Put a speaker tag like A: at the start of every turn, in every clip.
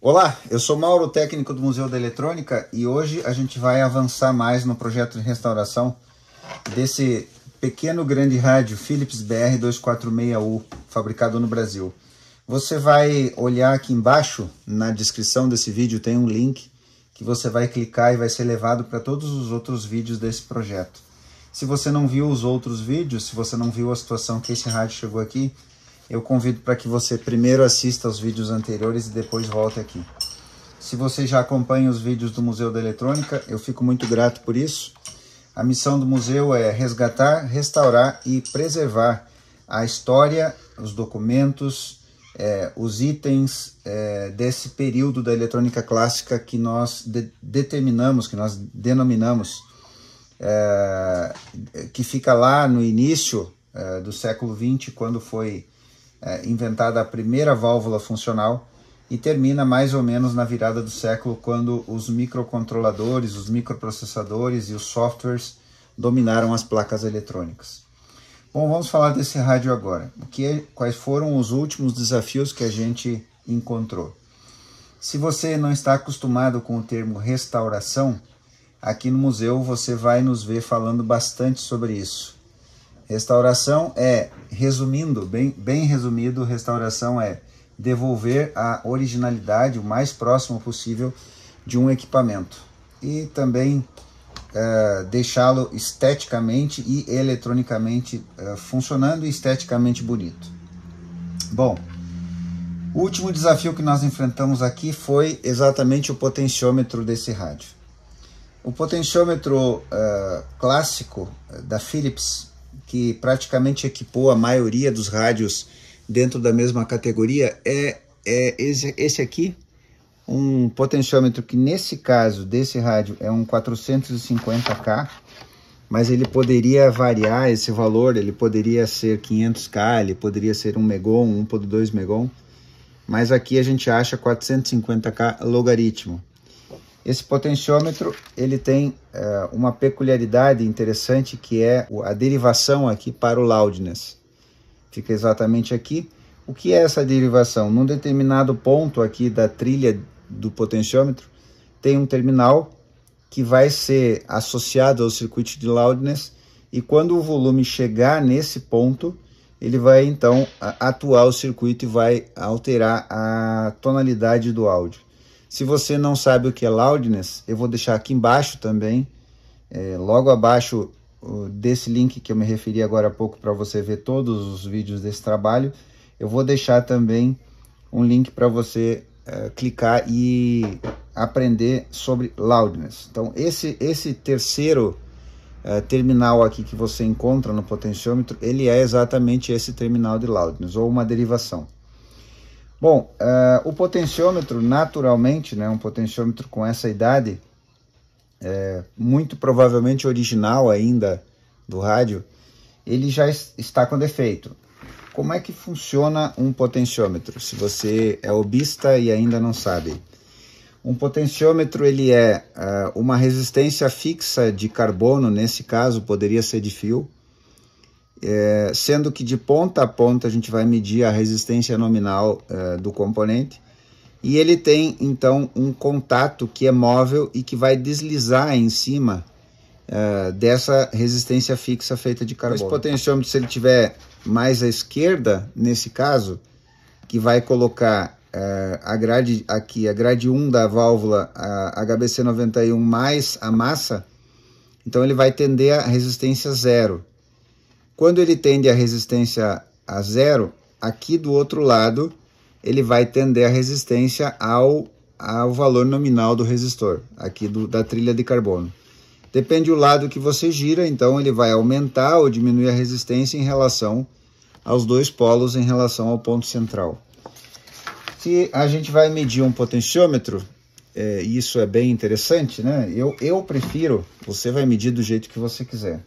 A: Olá, eu sou Mauro, técnico do Museu da Eletrônica, e hoje a gente vai avançar mais no projeto de restauração desse pequeno grande rádio Philips BR246U, fabricado no Brasil. Você vai olhar aqui embaixo, na descrição desse vídeo tem um link que você vai clicar e vai ser levado para todos os outros vídeos desse projeto. Se você não viu os outros vídeos, se você não viu a situação que esse rádio chegou aqui, eu convido para que você primeiro assista aos vídeos anteriores e depois volte aqui. Se você já acompanha os vídeos do Museu da Eletrônica, eu fico muito grato por isso. A missão do museu é resgatar, restaurar e preservar a história, os documentos, é, os itens é, desse período da eletrônica clássica que nós de determinamos, que nós denominamos, é, que fica lá no início é, do século XX, quando foi é, inventada a primeira válvula funcional e termina mais ou menos na virada do século, quando os microcontroladores, os microprocessadores e os softwares dominaram as placas eletrônicas. Bom, vamos falar desse rádio agora. O que, é, quais foram os últimos desafios que a gente encontrou? Se você não está acostumado com o termo restauração, aqui no museu você vai nos ver falando bastante sobre isso. Restauração é, resumindo, bem, bem resumido, restauração é devolver a originalidade o mais próximo possível de um equipamento e também uh, deixá-lo esteticamente e eletronicamente uh, funcionando e esteticamente bonito. Bom, o último desafio que nós enfrentamos aqui foi exatamente o potenciômetro desse rádio. O potenciômetro uh, clássico da Philips que praticamente equipou a maioria dos rádios dentro da mesma categoria, é, é esse, esse aqui, um potenciômetro que nesse caso desse rádio é um 450K, mas ele poderia variar esse valor, ele poderia ser 500K, ele poderia ser 1 megon, 1.2 megon, mas aqui a gente acha 450K logaritmo. Esse potenciômetro ele tem uh, uma peculiaridade interessante que é a derivação aqui para o loudness. Fica exatamente aqui. O que é essa derivação? Num determinado ponto aqui da trilha do potenciômetro tem um terminal que vai ser associado ao circuito de loudness e quando o volume chegar nesse ponto, ele vai então atuar o circuito e vai alterar a tonalidade do áudio. Se você não sabe o que é loudness, eu vou deixar aqui embaixo também, é, logo abaixo desse link que eu me referi agora há pouco para você ver todos os vídeos desse trabalho, eu vou deixar também um link para você é, clicar e aprender sobre loudness. Então esse, esse terceiro é, terminal aqui que você encontra no potenciômetro, ele é exatamente esse terminal de loudness, ou uma derivação. Bom, uh, o potenciômetro, naturalmente, né, um potenciômetro com essa idade, é, muito provavelmente original ainda do rádio, ele já está com defeito. Como é que funciona um potenciômetro, se você é obista e ainda não sabe? Um potenciômetro ele é uh, uma resistência fixa de carbono, nesse caso poderia ser de fio, é, sendo que de ponta a ponta a gente vai medir a resistência nominal é, do componente e ele tem então um contato que é móvel e que vai deslizar em cima é, dessa resistência fixa feita de carbono. Esse potenciômetro, se ele tiver mais à esquerda, nesse caso, que vai colocar é, a grade aqui, a grade 1 da válvula HBC 91 mais a massa, então ele vai tender a resistência zero. Quando ele tende a resistência a zero, aqui do outro lado, ele vai tender a resistência ao, ao valor nominal do resistor, aqui do, da trilha de carbono. Depende do lado que você gira, então ele vai aumentar ou diminuir a resistência em relação aos dois polos em relação ao ponto central. Se a gente vai medir um potenciômetro, é, isso é bem interessante, né? Eu, eu prefiro, você vai medir do jeito que você quiser.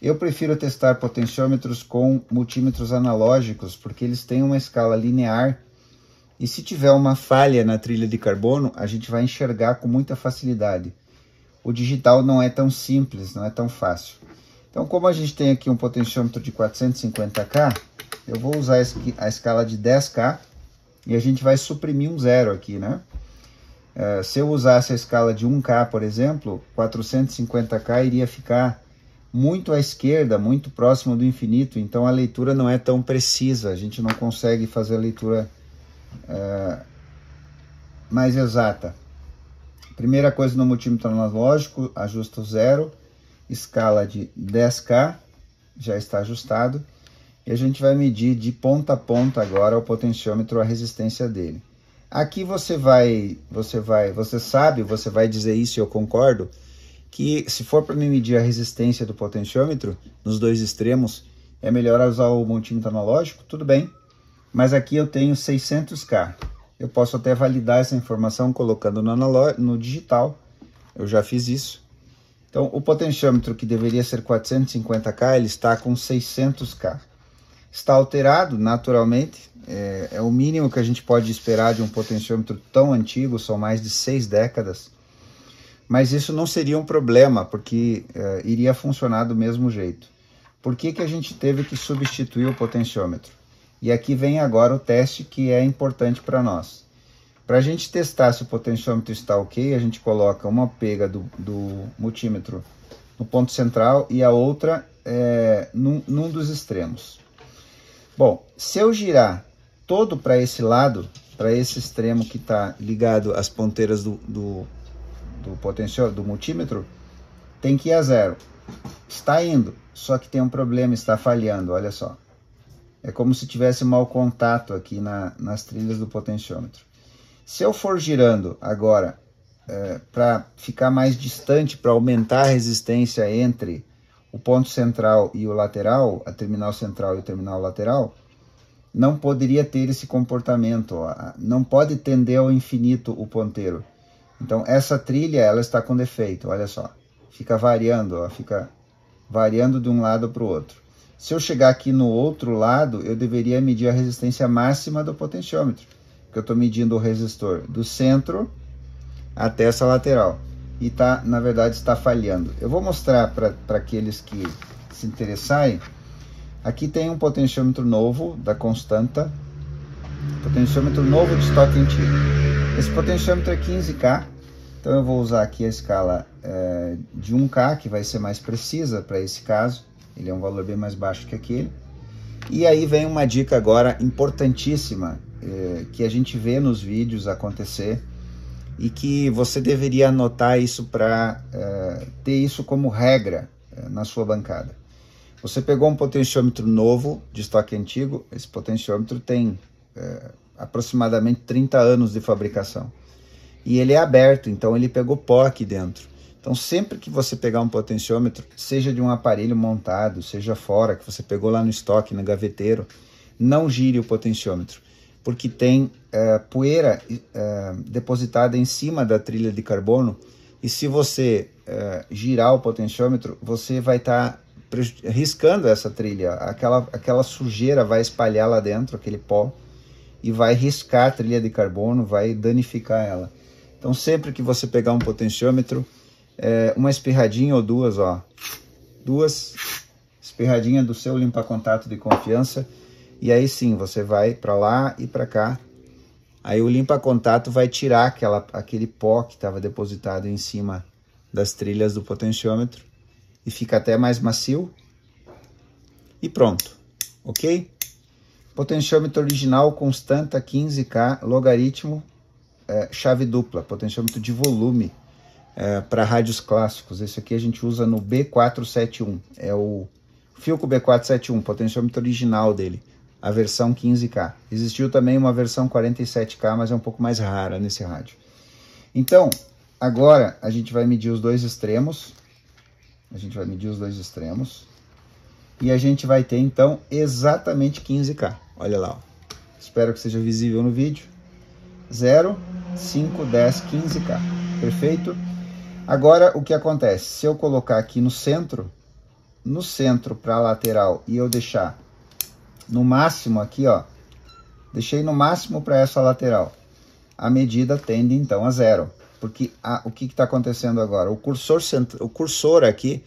A: Eu prefiro testar potenciômetros com multímetros analógicos, porque eles têm uma escala linear e se tiver uma falha na trilha de carbono, a gente vai enxergar com muita facilidade. O digital não é tão simples, não é tão fácil. Então, como a gente tem aqui um potenciômetro de 450K, eu vou usar a escala de 10K e a gente vai suprimir um zero aqui, né? Uh, se eu usasse a escala de 1K, por exemplo, 450K iria ficar muito à esquerda, muito próximo do infinito, então a leitura não é tão precisa, a gente não consegue fazer a leitura uh, mais exata. Primeira coisa no multímetro analógico, ajusta o zero, escala de 10K, já está ajustado, e a gente vai medir de ponta a ponta agora o potenciômetro, a resistência dele. Aqui você vai, você vai, você sabe, você vai dizer isso eu concordo, que se for para me medir a resistência do potenciômetro nos dois extremos, é melhor usar o multímetro analógico, tudo bem, mas aqui eu tenho 600K. Eu posso até validar essa informação colocando no, no digital, eu já fiz isso. Então, o potenciômetro que deveria ser 450K, ele está com 600K. Está alterado naturalmente, é, é, o mínimo que a gente pode esperar de um potenciômetro tão antigo, são mais de seis décadas. Mas isso não seria um problema, porque é, iria funcionar do mesmo jeito. Por que, que a gente teve que substituir o potenciômetro? E aqui vem agora o teste que é importante para nós. Para a gente testar se o potenciômetro está ok, a gente coloca uma pega do, do multímetro no ponto central e a outra é, num, num dos extremos. Bom, se eu girar todo para esse lado, para esse extremo que está ligado às ponteiras do, do, do potencial do multímetro, tem que ir a zero. Está indo, só que tem um problema, está falhando, olha só. É como se tivesse mau contato aqui na, nas trilhas do potenciômetro. Se eu for girando agora é, para ficar mais distante, para aumentar a resistência entre o ponto central e o lateral, a terminal central e o terminal lateral, não poderia ter esse comportamento, ó. não pode tender ao infinito o ponteiro. Então essa trilha ela está com defeito, olha só, fica variando, ó, fica variando de um lado para o outro. Se eu chegar aqui no outro lado, eu deveria medir a resistência máxima do potenciômetro, que eu estou medindo o resistor do centro até essa lateral. E tá, na verdade está falhando. Eu vou mostrar para aqueles que se interessarem. Aqui tem um potenciômetro novo da Constanta, potenciômetro novo de estoque antigo. Esse potenciômetro é 15K, então eu vou usar aqui a escala é, de 1K, que vai ser mais precisa para esse caso. Ele é um valor bem mais baixo que aquele. E aí vem uma dica agora importantíssima é, que a gente vê nos vídeos acontecer e que você deveria anotar isso para é, ter isso como regra é, na sua bancada. Você pegou um potenciômetro novo de estoque antigo, esse potenciômetro tem é, aproximadamente 30 anos de fabricação. E ele é aberto, então ele pegou pó aqui dentro. Então, sempre que você pegar um potenciômetro, seja de um aparelho montado, seja fora, que você pegou lá no estoque, no gaveteiro, não gire o potenciômetro, porque tem é, poeira é, depositada em cima da trilha de carbono, e se você é, girar o potenciômetro, você vai estar tá riscando essa trilha, aquela, aquela sujeira vai espalhar lá dentro, aquele pó, e vai riscar a trilha de carbono, vai danificar ela. Então, sempre que você pegar um potenciômetro, é, uma espirradinha ou duas, ó. Duas espirradinhas do seu limpa-contato de confiança. E aí sim, você vai para lá e para cá. Aí o limpa-contato vai tirar aquela, aquele pó que estava depositado em cima das trilhas do potenciômetro. E fica até mais macio. E pronto, ok? Potenciômetro original constanta 15K, logaritmo, é, chave dupla, potenciômetro de volume é, para rádios clássicos. Esse aqui a gente usa no B471, é o Filco B471, potenciômetro original dele, a versão 15K. Existiu também uma versão 47K, mas é um pouco mais rara nesse rádio. Então, agora a gente vai medir os dois extremos. A gente vai medir os dois extremos. E a gente vai ter, então, exatamente 15K. Olha lá, ó. Espero que seja visível no vídeo. 0, 5, 10, 15K. Perfeito? Agora, o que acontece? Se eu colocar aqui no centro, no centro para a lateral e eu deixar no máximo aqui, ó, deixei no máximo para essa lateral, a medida tende então a zero. Porque a, o que está acontecendo agora? O cursor, o cursor aqui,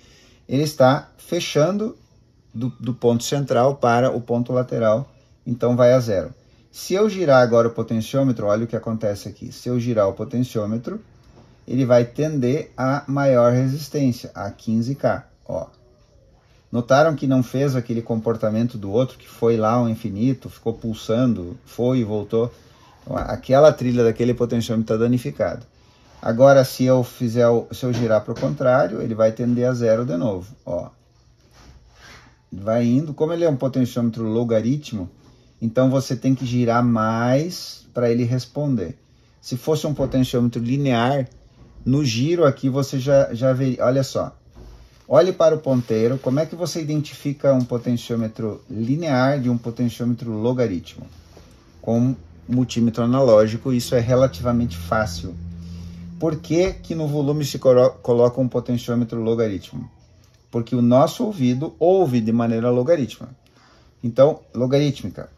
A: ele está fechando do, do ponto central para o ponto lateral, então vai a zero. Se eu girar agora o potenciômetro, olha o que acontece aqui. Se eu girar o potenciômetro, ele vai tender a maior resistência, a 15K. Ó. Notaram que não fez aquele comportamento do outro, que foi lá ao infinito, ficou pulsando, foi e voltou. Então, aquela trilha daquele potenciômetro está danificada. Agora, se eu fizer, se eu girar para o contrário, ele vai tender a zero de novo. Ó. Vai indo, como ele é um potenciômetro logaritmo, então você tem que girar mais para ele responder. Se fosse um potenciômetro linear, no giro aqui você já, já veria, olha só, olhe para o ponteiro, como é que você identifica um potenciômetro linear de um potenciômetro logaritmo? Com multímetro analógico, isso é relativamente fácil. Por que, que no volume se coloca um potenciômetro logaritmo? Porque o nosso ouvido ouve de maneira logarítmica. Então, logarítmica.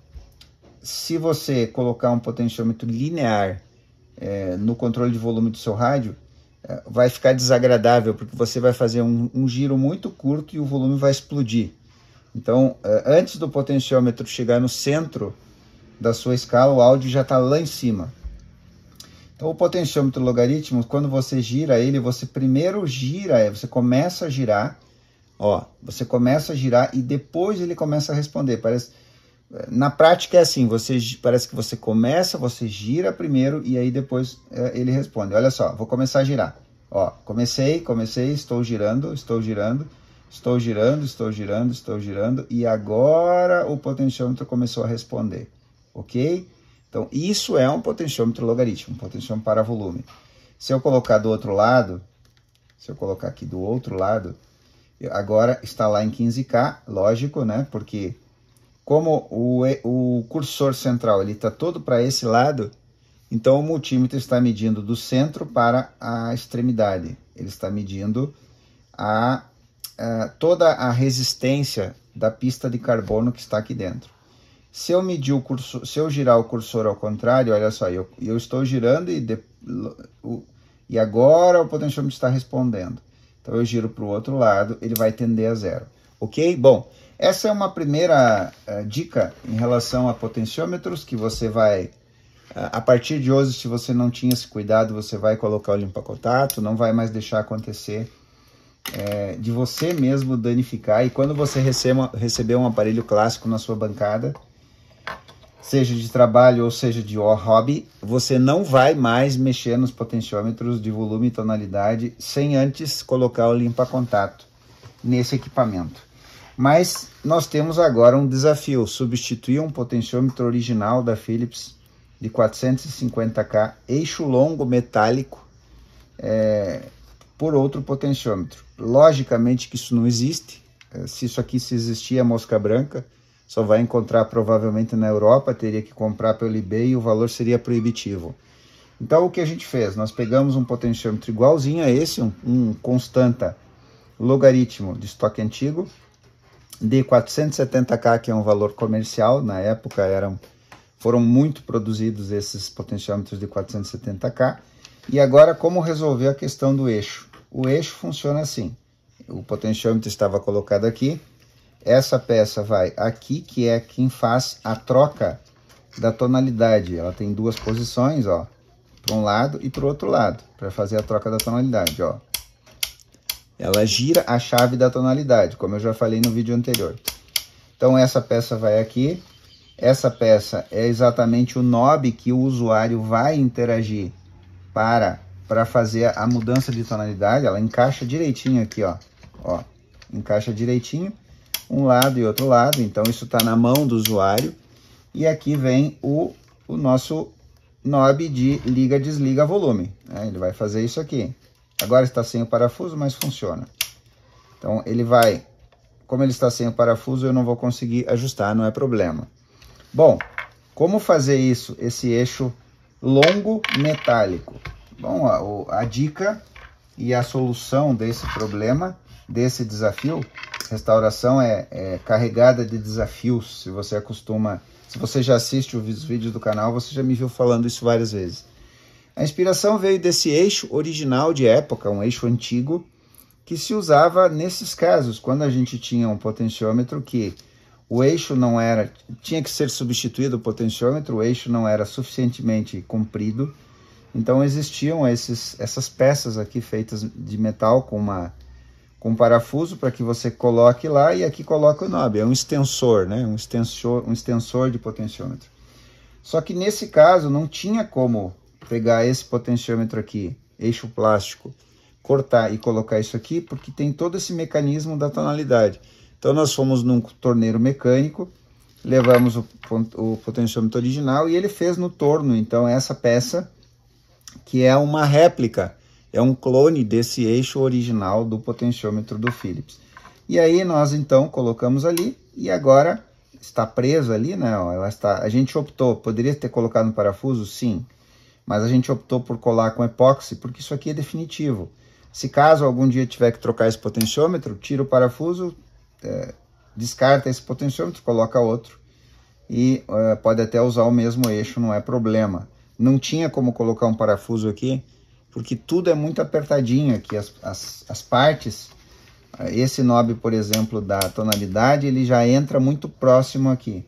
A: Se você colocar um potenciômetro linear é, no controle de volume do seu rádio, vai ficar desagradável, porque você vai fazer um, um, giro muito curto e o volume vai explodir. Então, é, antes do potenciômetro chegar no centro da sua escala, o áudio já está lá em cima. Então, o potenciômetro logaritmo, quando você gira ele, você primeiro gira, é, você começa a girar, ó, você começa a girar e depois ele começa a responder. Parece, na prática é assim, você parece que você começa, você gira primeiro e aí depois é, ele responde. Olha só, vou começar a girar. Ó, comecei, comecei, estou girando, estou girando, estou girando, estou girando, estou girando e agora o potenciômetro começou a responder, ok? Então isso é um potenciômetro logarítmico, um potenciômetro para volume. Se eu colocar do outro lado, se eu colocar aqui do outro lado, agora está lá em 15K, lógico, né? Porque como o, o cursor central está todo para esse lado, então o multímetro está medindo do centro para a extremidade. Ele está medindo a, a, toda a resistência da pista de carbono que está aqui dentro. Se eu medir o cursor, se eu girar o cursor ao contrário, olha só, eu, eu estou girando e, de, o, e agora o potenciômetro está respondendo. Então eu giro para o outro lado, ele vai tender a zero. Ok? Bom, essa é uma primeira uh, dica em relação a potenciômetros que você vai, uh, a partir de hoje, se você não tinha esse cuidado, você vai colocar o limpa-contato, não vai mais deixar acontecer é, de você mesmo danificar. E quando você receba, receber um aparelho clássico na sua bancada, seja de trabalho ou seja de hobby, você não vai mais mexer nos potenciômetros de volume e tonalidade sem antes colocar o limpa-contato nesse equipamento. Mas nós temos agora um desafio, substituir um potenciômetro original da Philips de 450K, eixo longo metálico, é, por outro potenciômetro. Logicamente que isso não existe, é, se isso aqui se existia é mosca branca, só vai encontrar provavelmente na Europa, teria que comprar pelo eBay e o valor seria proibitivo. Então o que a gente fez? Nós pegamos um potenciômetro igualzinho a esse, um, um constanta logaritmo de estoque antigo, de 470K, que é um valor comercial, na época eram, foram muito produzidos esses potenciômetros de 470K. E agora, como resolver a questão do eixo? O eixo funciona assim, o potenciômetro estava colocado aqui, essa peça vai aqui, que é quem faz a troca da tonalidade. Ela tem duas posições, ó, para um lado e para o outro lado, para fazer a troca da tonalidade, ó. Ela gira a chave da tonalidade, como eu já falei no vídeo anterior. Então essa peça vai aqui, essa peça é exatamente o knob que o usuário vai interagir para, para fazer a mudança de tonalidade, ela encaixa direitinho aqui, ó, ó, encaixa direitinho, um lado e outro lado, então isso está na mão do usuário, e aqui vem o, o nosso knob de liga-desliga volume, né? ele vai fazer isso aqui, Agora está sem o parafuso, mas funciona. Então ele vai, como ele está sem o parafuso, eu não vou conseguir ajustar, não é problema. Bom, como fazer isso, esse eixo longo metálico? Bom, a, a dica E a solução desse problema, desse desafio, restauração é, é carregada de desafios. Se você acostuma, se você já assiste os vídeos do canal, você já me viu falando isso várias vezes. A inspiração veio desse eixo original de época, um eixo antigo, que se usava nesses casos, quando a gente tinha um potenciômetro que o eixo não era, tinha que ser substituído o potenciômetro, o eixo não era suficientemente comprido, então existiam esses, essas peças aqui feitas de metal com uma com um parafuso para que você coloque lá e aqui coloca o knob, é um extensor, né? um, extensor, um extensor de potenciômetro. Só que nesse caso não tinha como pegar esse potenciômetro aqui, eixo plástico, cortar e colocar isso aqui, porque tem todo esse mecanismo da tonalidade. Então nós fomos num torneiro mecânico, levamos o, o potenciômetro original e ele fez no torno, então essa peça que é uma réplica, é um clone desse eixo original do potenciômetro do Philips. E aí nós então colocamos ali e agora está preso ali, né? Ela está, a gente optou, poderia ter colocado no parafuso, sim, mas a gente optou por colar com epóxi porque isso aqui é definitivo. Se caso algum dia tiver que trocar esse potenciômetro, tira o parafuso, é, descarta esse potenciômetro, coloca outro e é, pode até usar o mesmo eixo, não é problema. Não tinha como colocar um parafuso aqui, porque tudo é muito apertadinho aqui, as, as, as partes. Esse knob, por exemplo, da tonalidade, ele já entra muito próximo aqui.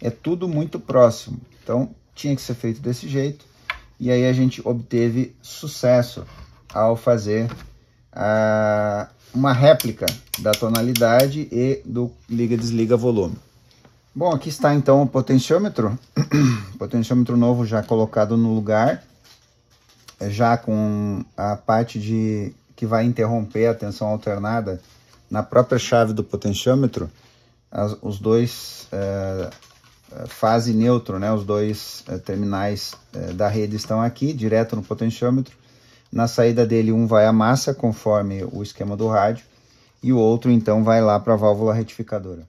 A: É tudo muito próximo. Então, tinha que ser feito desse jeito e aí a gente obteve sucesso ao fazer a, uma réplica da tonalidade e do liga-desliga volume. Bom, aqui está então o potenciômetro, potenciômetro novo já colocado no lugar, já com a parte de que vai interromper a tensão alternada na própria chave do potenciômetro, as, os dois eh, fase neutro, né? Os dois eh, terminais eh, da rede estão aqui, direto no potenciômetro. Na saída dele, um vai à massa, conforme o esquema do rádio, e o outro, então, vai lá para a válvula retificadora.